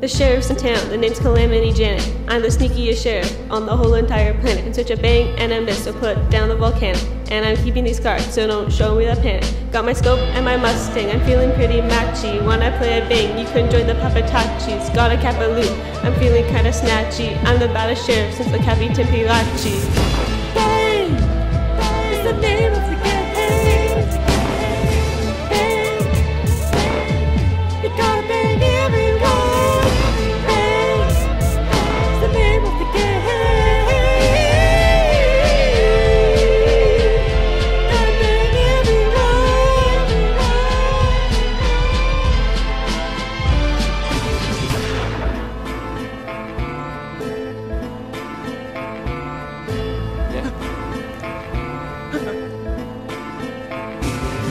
The sheriff's in town, the name's Calamity Janet. I'm the sneakiest sheriff on the whole entire planet. And such a bang and a miss, so put down the volcano. And I'm keeping these cards, so don't show me the panic. Got my scope and my Mustang, I'm feeling pretty matchy. When I play a bang, you can join the Papatachis. Got a Cat Balou, I'm feeling kinda snatchy. I'm the baddest sheriff since the Cappy Timpirachi. Bang! Bang! The name of the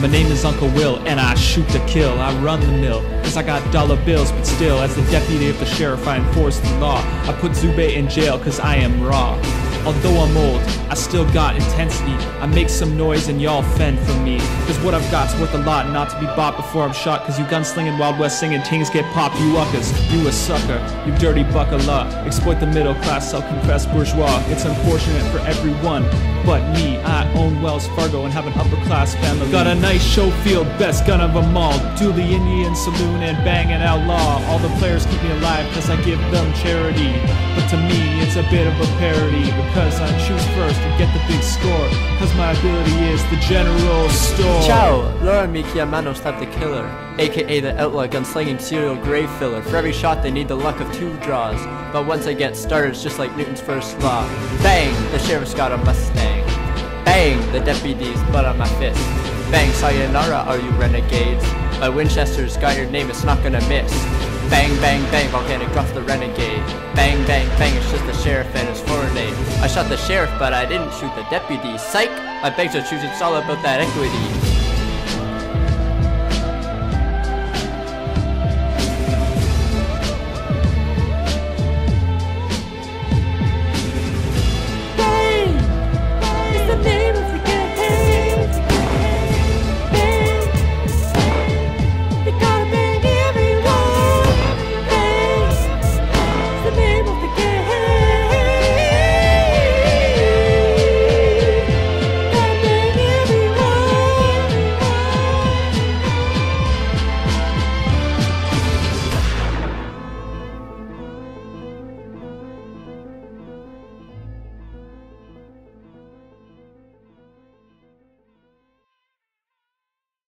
My name is Uncle Will, and I shoot to kill. I run the mill, cause I got dollar bills, but still, as the deputy of the sheriff, I enforce the law. I put Zube in jail, cause I am raw. Although I'm old, I still got intensity. I make some noise and y'all fend from me. Cause what I've got's worth a lot, not to be bought before I'm shot. Cause you gunslinging Wild West singing tings get popped, you uckers. You a sucker, you dirty buck of luck. Exploit the middle class, self confessed bourgeois. It's unfortunate for everyone. But me, I own Wells Fargo and have an upper class family. Got a nice show field, best gun of them all. Do the Indian saloon and bang an outlaw. All the players keep me alive cause I give them charity. But to me, it's a bit of a parody because I choose first and get the big score. Cause my ability is the general store. Ciao, Laura Miki Amano stop the killer, aka the outlaw gunslinging serial grave filler. For every shot they need the luck of two draws, but once I get started it's just like Newton's first law. Bang, the sheriff's got a Mustang. Bang, the deputy's blood on my fist. Bang, sayonara, are you renegades? My Winchester's got your name, it's not gonna miss. Bang, bang, bang, volcanic off the renegade. Bang, bang, bang, it's just the sheriff and his foreign I shot the sheriff, but I didn't shoot the deputy. Psych! I beg to choose, it's all about that equity.